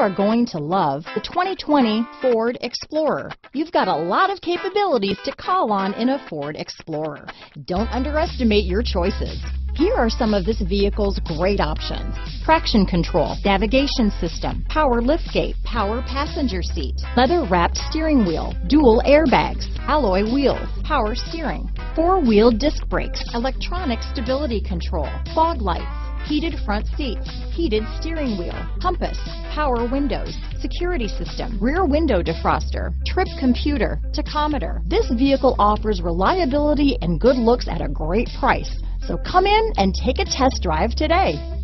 are going to love the 2020 Ford Explorer. You've got a lot of capabilities to call on in a Ford Explorer. Don't underestimate your choices. Here are some of this vehicle's great options. Traction control, navigation system, power liftgate, power passenger seat, leather wrapped steering wheel, dual airbags, alloy wheels, power steering, four wheel disc brakes, electronic stability control, fog lights, heated front seats, heated steering wheel, compass, power windows, security system, rear window defroster, trip computer, tachometer. This vehicle offers reliability and good looks at a great price. So come in and take a test drive today.